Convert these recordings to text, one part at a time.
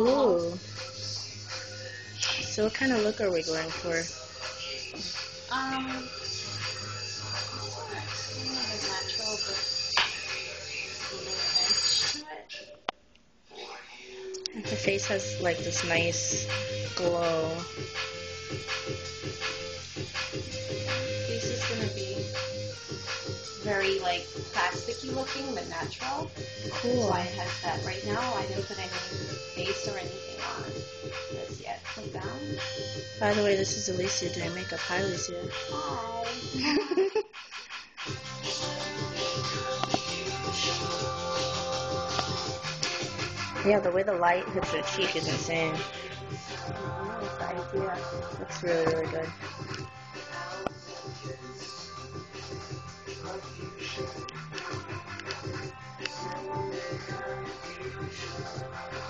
Ooh. So what kind of look are we going for? Um, not as natural, but a little edge to it. Her face has like this nice glow. Face is gonna be very like plasticky looking, but natural. Cool. That's why it has that right now. I didn't put any base or anything on this yet. Put down. By the way, this is Alicia doing makeup. Hi, Alicia. Hi. Yeah, the way the light hits her cheek is insane. Oh, That's the idea. Looks really, really good.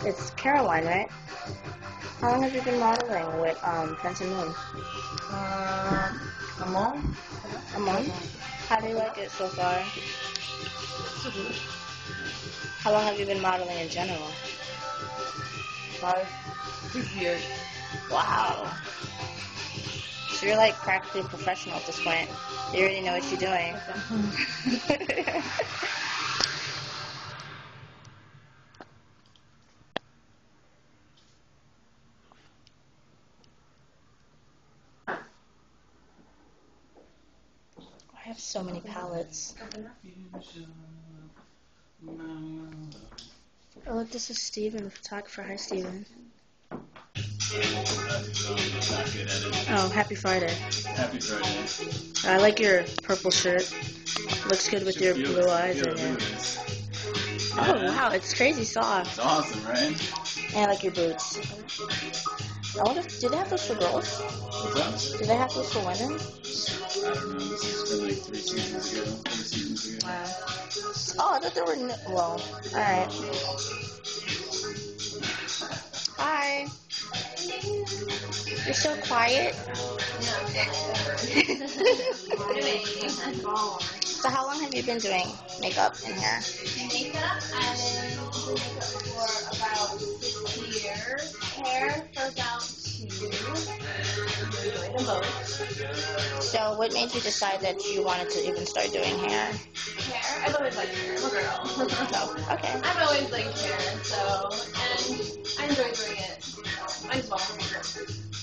It's Caroline, right? How long have you been modeling with um, FentonMoon? Uh, a month? A month? How do you like it so far? How long have you been modeling in general? Five, years. Wow. So you're like practically professional at this point. You already know what you're doing. I have so many palettes. Oh, look, this is Stephen, the photographer. Hi, Stephen. Oh, happy Friday. Happy Friday. I like your purple shirt. Looks good with your blue eyes feel right blue now. is- Oh, wow, it's crazy soft. It's awesome, right? And I like your boots. I wonder, if- do they have those for girls? What's Do they have those for women? I don't know. This is from like three seasons ago, four seasons ago. Wow. Oh, I thought there were. No, well, alright. Hi. You're so quiet. so, how long have you been doing makeup and hair? makeup. I've been doing makeup for about six years. Hair for about two. So, what made you decide that you wanted to even start doing hair? Hair. I've always liked hair. I'm a girl. Oh, okay. I've always liked hair,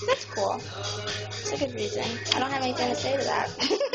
That's cool. It's a good reason. I don't have anything to say to that.